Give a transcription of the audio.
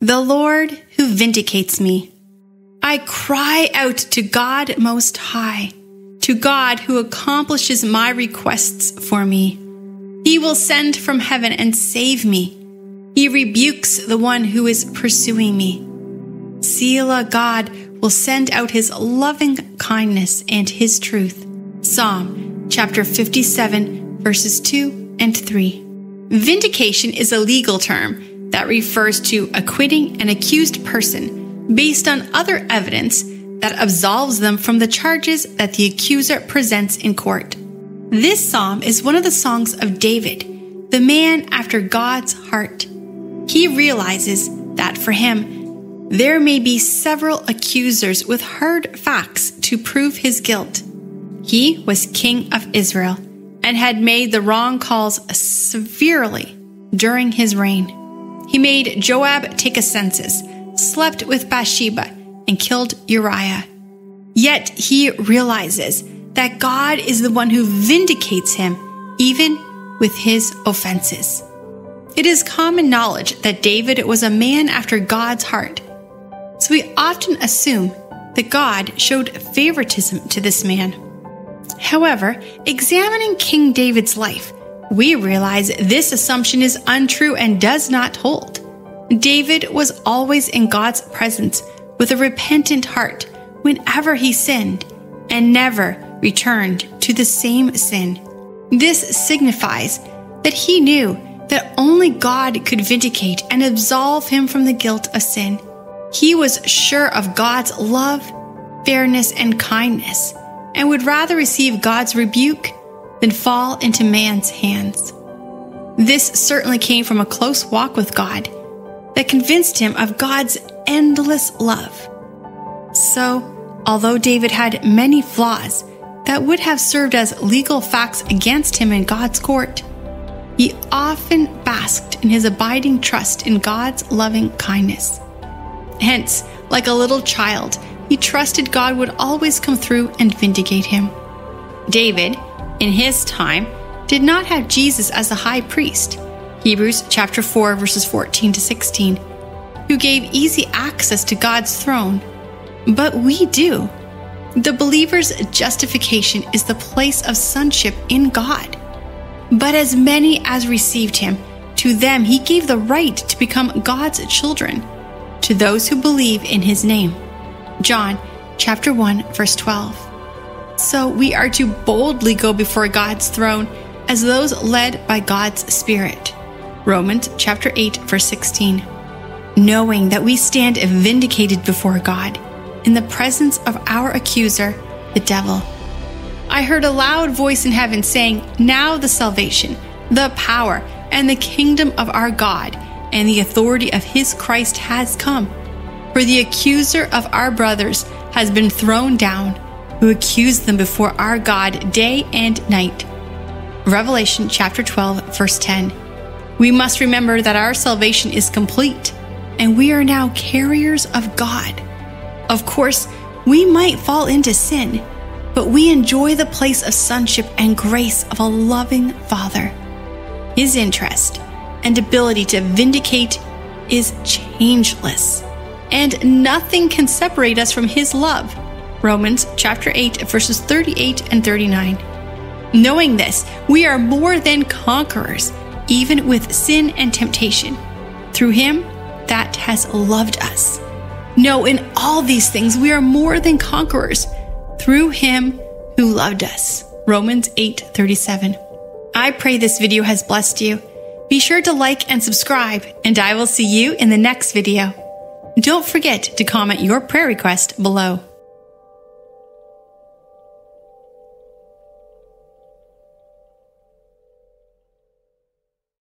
the Lord who vindicates me. I cry out to God Most High, to God who accomplishes my requests for me. He will send from heaven and save me. He rebukes the one who is pursuing me. Selah, God will send out his loving kindness and his truth. Psalm chapter 57, verses 2 and 3. Vindication is a legal term that refers to acquitting an accused person based on other evidence that absolves them from the charges that the accuser presents in court. This psalm is one of the songs of David, the man after God's heart. He realizes that for him, there may be several accusers with hard facts to prove his guilt. He was king of Israel and had made the wrong calls severely during his reign. He made Joab take a census, slept with Bathsheba, and killed Uriah. Yet he realizes that God is the one who vindicates him, even with his offenses. It is common knowledge that David was a man after God's heart. So we often assume that God showed favoritism to this man. However, examining King David's life, we realize this assumption is untrue and does not hold. David was always in God's presence with a repentant heart whenever he sinned and never returned to the same sin. This signifies that he knew that only God could vindicate and absolve him from the guilt of sin. He was sure of God's love, fairness, and kindness, and would rather receive God's rebuke than fall into man's hands. This certainly came from a close walk with God that convinced him of God's endless love. So, although David had many flaws, that would have served as legal facts against him in God's court. He often basked in his abiding trust in God's loving kindness. Hence, like a little child, he trusted God would always come through and vindicate him. David, in his time, did not have Jesus as the high priest. Hebrews chapter 4 verses 14 to 16, who gave easy access to God's throne. But we do. The believer's justification is the place of sonship in God. But as many as received him, to them he gave the right to become God's children, to those who believe in his name. John chapter 1 verse 12. So we are to boldly go before God's throne as those led by God's Spirit. Romans chapter 8 verse 16. Knowing that we stand vindicated before God in the presence of our accuser, the devil. I heard a loud voice in heaven saying, Now the salvation, the power, and the kingdom of our God and the authority of his Christ has come. For the accuser of our brothers has been thrown down, who accused them before our God day and night. Revelation chapter 12, verse 10. We must remember that our salvation is complete, and we are now carriers of God. Of course, we might fall into sin, but we enjoy the place of sonship and grace of a loving Father. His interest and ability to vindicate is changeless, and nothing can separate us from His love. Romans chapter 8 verses 38 and 39. Knowing this, we are more than conquerors, even with sin and temptation, through Him that has loved us. No, in all these things, we are more than conquerors through him who loved us. Romans 8 37. I pray this video has blessed you. Be sure to like and subscribe, and I will see you in the next video. Don't forget to comment your prayer request below.